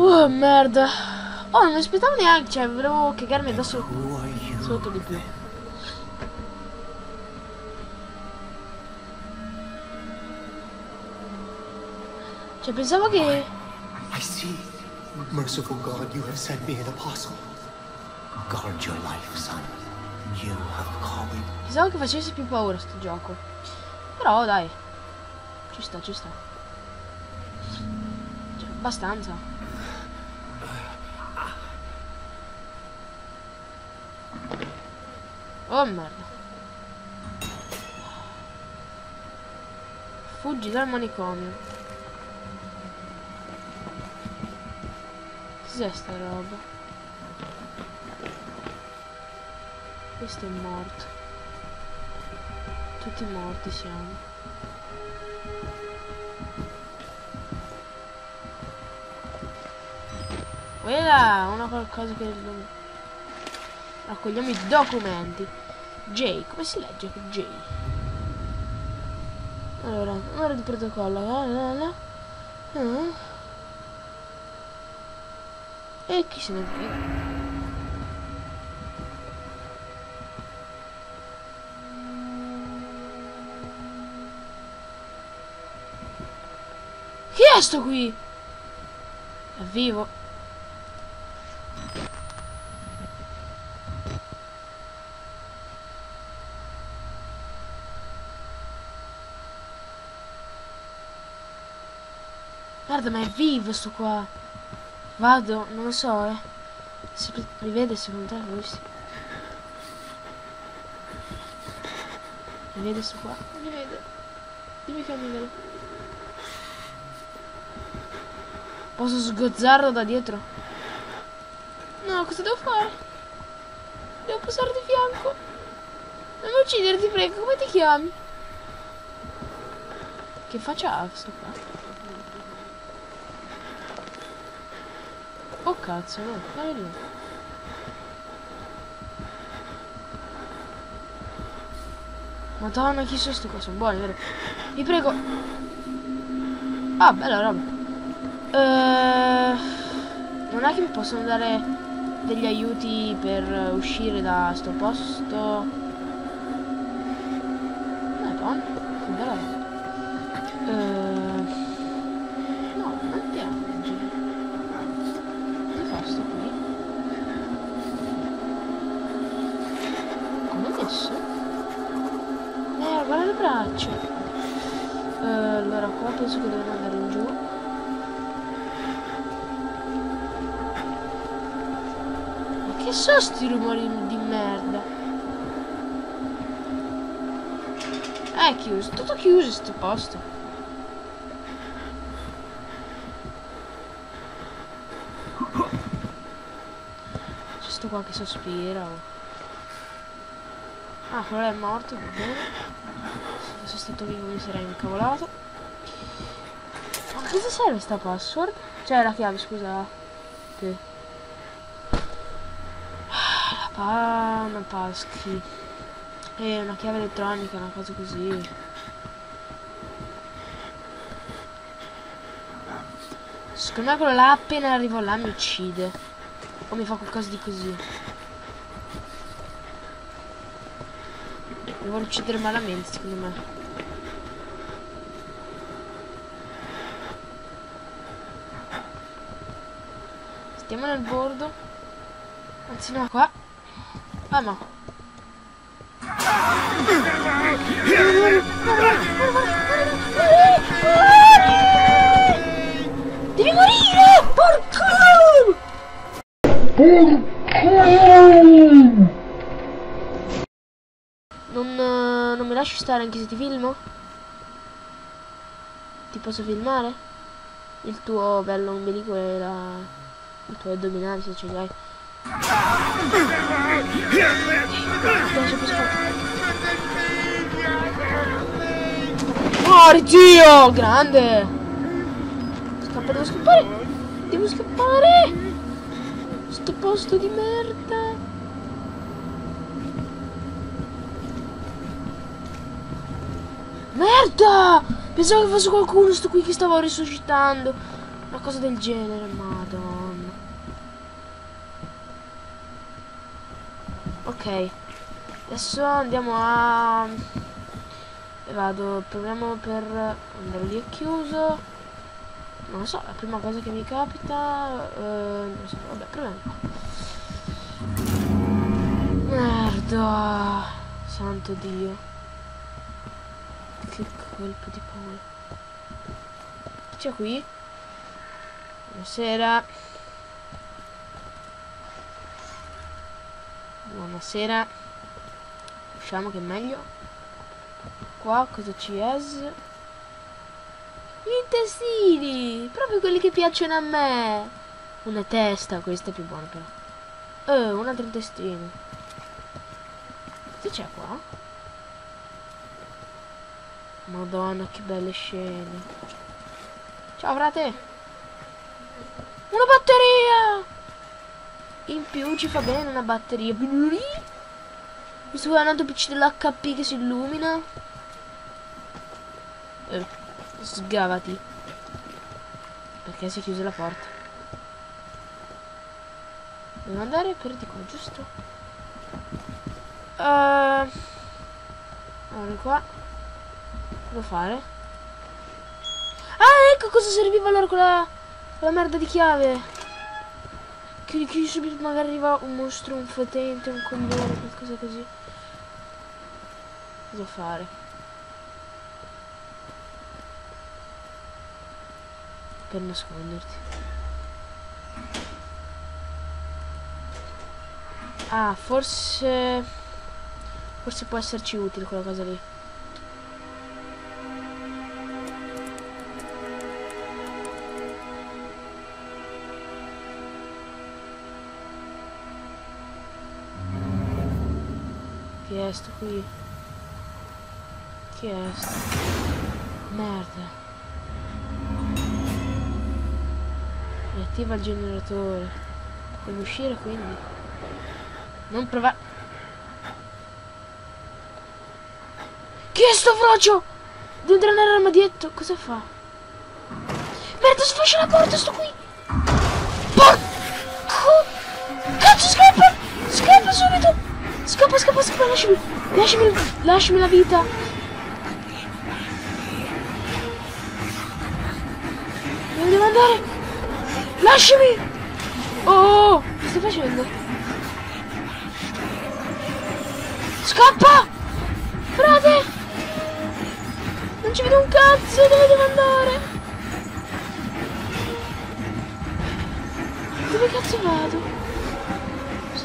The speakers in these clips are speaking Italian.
Oh merda. Oh, non mi aspettavo neanche, cioè volevo cagarmi addosso sotto di più. Cioè pensavo che... I see. Merciful God, you have sent me an apostle. Guard your life, son. You have calling. Pensavo che facesse più paura sto gioco. Però dai. Ci sta, ci sta. Cioè, abbastanza. Oh merda. Fuggi dal manicomio. Cos'è sta roba? Questo è morto. Tutti morti siamo. Quella una qualcosa che. Raccogliamo i documenti. J, come si legge J? Allora, numero di protocollo. la, la, la. Ah. E chi se ne frega? Chi è sto qui? È vivo. Guarda, ma è vivo sto qua. Vado, non lo so, eh. Si rivede secondo te lui sì. Mi vede sto qua? Mi vede. Dimmi che mi vede. Posso sgozzarlo da dietro? No, cosa devo fare? Devo passare di fianco. Non mi uccidere, ti prego, come ti chiami? Che faccia ha sto qua? Oh cazzo, no, lì. Madonna, chi sono sti qua? Sono buoni, vero? Vi prego. Ah, bella roba. Eh, non è che mi possono dare degli aiuti per uscire da sto posto? Madonna, che bella roba. Eh, no, non piangi. Che fa sto qui? Come è messo? Eh, braccia. Eh, allora qua penso che dovremmo andare giù. Ma che sono sti rumori di merda? È chiuso, tutto chiuso sto posto. C'è sto qua che sospira. oh. Ah, quello è morto, va bene. Fosse stato vivo mi sarei incavolato. Ma cosa serve sta password? Cioè la chiave, scusa. Sì. Ah, La pa... una paschi. E una chiave elettronica, una cosa così. Secondo me quello là appena arrivo là mi uccide. O mi fa qualcosa di così. Mi vuole uccidere malamente, secondo me. Stiamo nel bordo. Anzi no, qua. Ah no. Devi morire! Porco! Non, eh, non mi lasci stare anche se ti filmo? Ti posso filmare? Il tuo bello ombelico e la... i tuoi addominali se ce li hai. Grande! Scappa, devo scappare! Devo scappare! Sto posto di merda! Merda! Pensavo che fosse qualcuno sto qui che stavo risuscitando. Una cosa del genere, madonna. Ok. Adesso andiamo a... Vado, proviamo per andare lì è chiuso. Non lo so, la prima cosa che mi capita... Eh, non so, vabbè, proviamo. Merda. Santo Dio. Che colpo di paura. C'è qui? Buonasera. Buonasera. Usciamo che è meglio. Qua cosa ci è? Intestini! Proprio quelli che piacciono a me! Una testa, questa è più buona però. Eh, un altro intestino. Che c'è qua? Madonna, che belle scene. Ciao, frate! Una batteria! In più ci fa bene una batteria. Questo qua è un altro PC dell'HP che si illumina. Eh, sgavati. Perché si è chiusa la porta. Devo andare per di qua, giusto? Uh, allora qua. Devo fare? Ah, ecco cosa serviva allora quella, quella merda di chiave. Chiudi, chiudi subito, magari arriva un mostro, un fotente, un coglione, qualcosa così. Cosa fare? Per nasconderti. Ah, forse... Forse può esserci utile quella cosa lì. È sto qui? Chi è sto? Merda. Riattiva il generatore. Devo uscire quindi. Non provare. Chi è sto frocio? Entrare nell'armadietto. Cosa fa? Merda, sfascia la porta, sto qui. Porco! Cazzo, scappa! Scappa subito! Scappa, scappa, scappa, lasciami. Lasciami, lasciami la vita. Dove devo andare? Lasciami! Oh, che stai facendo? Scappa! Frate! Non ci vedo un cazzo, dove devo andare? Dove cazzo vado?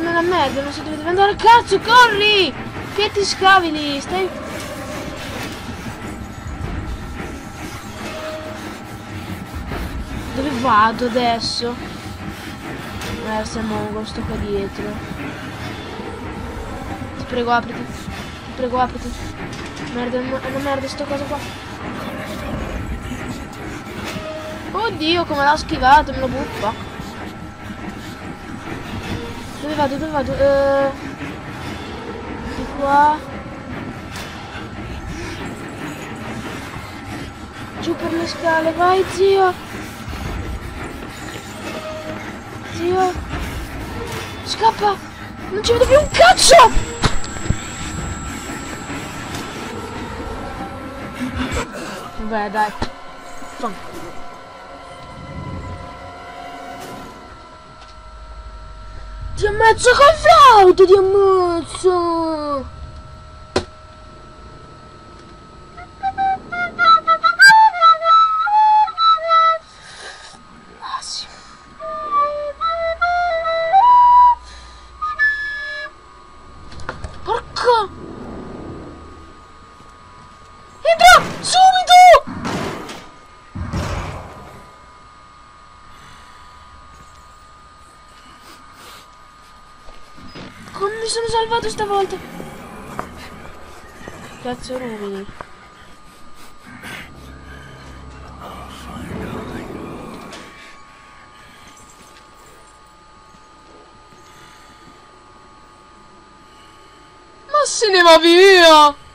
Una merda, non so dove devo andare. Cazzo, corri! Che ti scavili? Stai... Dove vado adesso? Eh, Mongo, sto qua dietro. Ti prego, apriti. Ti prego, apriti. Merda, è una merda sto cosa qua. Oddio, come l'ha schivato, me lo buffa. Dove vado? Dove vado? Uh, di qua. Giù per le scale, vai zio. Zio. Scappa. Non ci vedo più un cazzo. Beh, dai. Fanculo. Ti ammazzo col flauto, ti ammazzo! Sono salvato stavolta. Cazzo rumini. Se ne va via!